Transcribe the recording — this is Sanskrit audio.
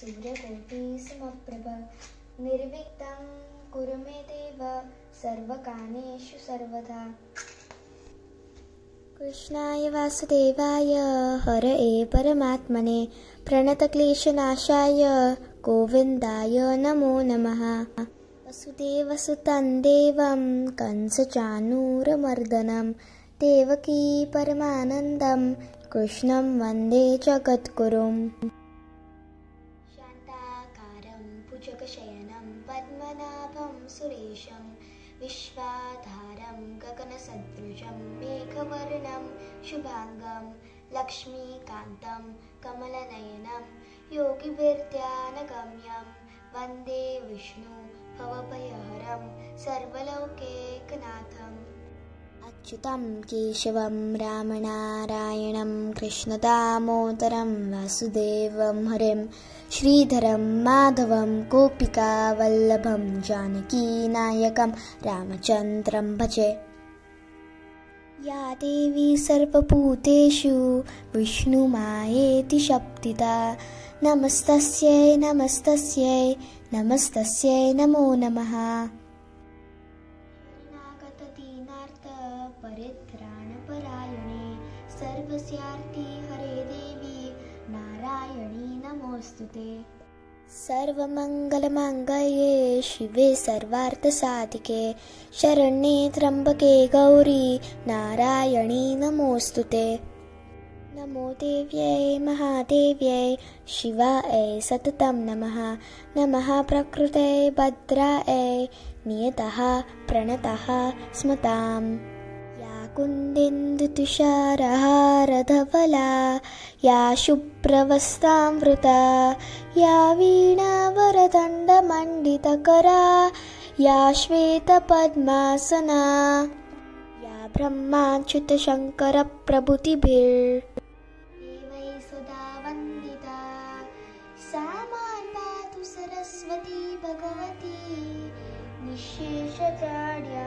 सूर्यकोटिसमप्रभ निर्विघ्नं कुरु मे देव सर्वदा। कृष्णाय वासुदेवाय, हरये परमात्मने। प्रणतक्लेशनाशाय, गोविन्दाय नमो नमः। वसुदेवसुतं देवं कंसचानूरमर्दनं देवकी परमानन्दं, कृष्णं वंदे जगद्गुरुम्। भुजगशयनं पद्मनाभं सुरेशं विश्वाधारं गगनसदृशं मेघवर्णं शुभाङ्गं लक्ष्मीकान्तं कमलनयनं योगिभिर्ध्यानगम्यं वन्दे विष्णु भवभयहरं सर्वलोकैकनाथम् अच्युतं केशवं रामनारायणं कृष्णदामोदरं वासुदेवं हरिं श्रीधरं माधवं गोपिकावल्लभं जानकीनायकं रामचन्द्रं भजे। या देवी सर्वभूतेषु विष्णुमायेति शब्दिता। नमस्तस्यै नमस्तस्यै नमस्तस्यै नमो नमः परित्राणपरायणे सर्वस्यार्ति हरे देवी नारायणी नमोऽस्तु ते। सर्वमङ्गलमाङ्गल्ये शिवे सर्वार्थसाधिके शरण्ये त्र्यम्बके गौरी नारायणी नमोऽस्तु ते नमो देव्यै महादेव्यै शिवायै सततं नमः। नमः प्रकृते भद्रायै नियतः प्रणतः स्मताम्। या कुन्देन्दुतुषारहारधवला या शुभ्रवस्तामृता या वीणावरदण्डमण्डितकरा या श्वेतपद्मासना या ब्रह्माच्युतशङ्करप्रभृतिभिर्देवै सरस्वती भगवती निःशेषजाड्यापहा